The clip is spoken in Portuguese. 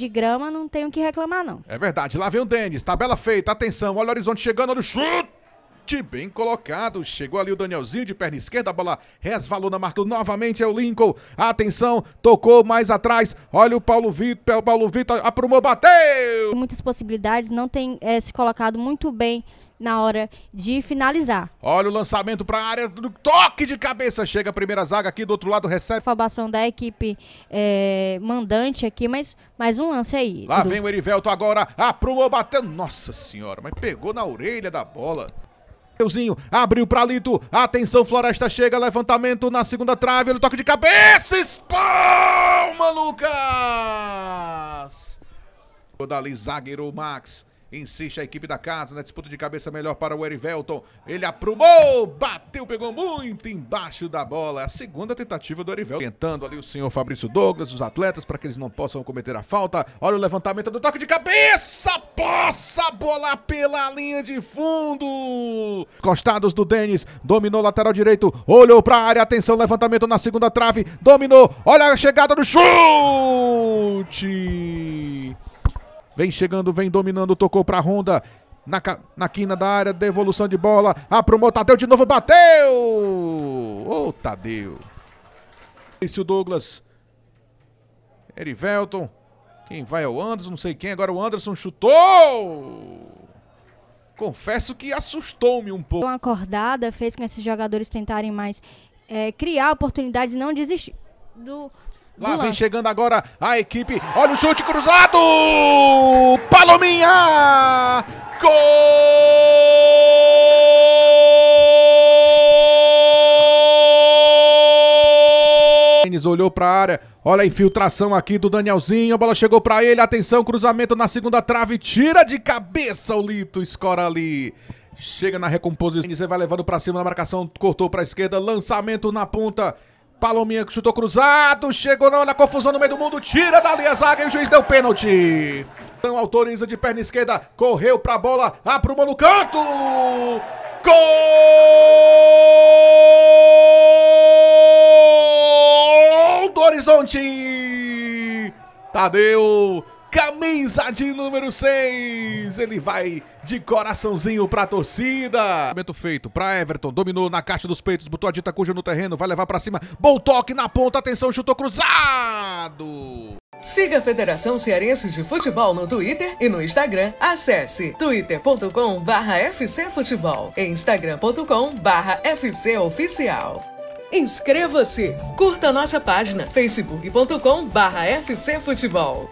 de grama, não tenho o que reclamar, não. É verdade, lá vem o Denis, tabela feita, atenção, olha o horizonte chegando, olha o chute, bem colocado, chegou ali o Danielzinho de perna esquerda, a bola resvalou na marca novamente, é o Lincoln, atenção, tocou mais atrás, olha o Paulo Vitor, Paulo Vitor aprumou, bateu! Muitas possibilidades, não tem é, se colocado muito bem na hora de finalizar. Olha o lançamento para a área do toque de cabeça. Chega a primeira zaga aqui do outro lado, recebe. Afobação da equipe é, mandante aqui, mas mais um lance aí. Lá do... vem o Erivelto agora, aprumou, bateu. Nossa senhora, mas pegou na orelha da bola. Euzinho abriu para Lito. Atenção, Floresta chega. Levantamento na segunda trave. Ele toque de cabeça. Espalma, Lucas! Dali, zagueiro Max. Insiste a equipe da casa na disputa de cabeça melhor para o Erivelton. Ele aprumou, bateu, pegou muito embaixo da bola. A segunda tentativa do Erivelton. Tentando ali o senhor Fabrício Douglas, os atletas, para que eles não possam cometer a falta. Olha o levantamento do toque de cabeça. Possa bola pela linha de fundo. Costados do Denis. Dominou lateral direito. Olhou para a área. Atenção, levantamento na segunda trave. Dominou. Olha a chegada do chute. Vem chegando, vem dominando, tocou para Honda. Na, na quina da área, devolução de bola. Aprumou, Tadeu de novo, bateu! Ô, oh, Tadeu. Esse o Douglas. Erivelton. Quem vai é o Anderson, não sei quem. Agora o Anderson chutou! Confesso que assustou-me um pouco. Uma acordada fez com esses jogadores tentarem mais é, criar oportunidades e não desistir do, Lá vem chegando agora a equipe. Olha o chute cruzado! Palominha! Gol! olhou para a área. Olha a infiltração aqui do Danielzinho. A bola chegou para ele. Atenção, cruzamento na segunda trave. Tira de cabeça o Lito. Escora ali. Chega na recomposição. Você vai levando para cima na marcação. Cortou para a esquerda. Lançamento na ponta. Palominha que chutou cruzado, chegou na, na, confusão no meio do mundo, tira dali a zaga e o juiz deu pênalti. Então autoriza de perna esquerda, correu pra bola, aprumou no canto. Gol do Horizonte! Tadeu camisa de número 6. Ele vai de coraçãozinho pra torcida. Momento feito pra Everton, dominou na caixa dos peitos, botou a dita cuja no terreno, vai levar pra cima. Bom toque na ponta, atenção, chutou cruzado. Siga a Federação Cearense de Futebol no Twitter e no Instagram. Acesse twitter.com barra fcfutebol e instagram.com barra fcoficial. Inscreva-se! Curta nossa página facebook.com barra fcfutebol.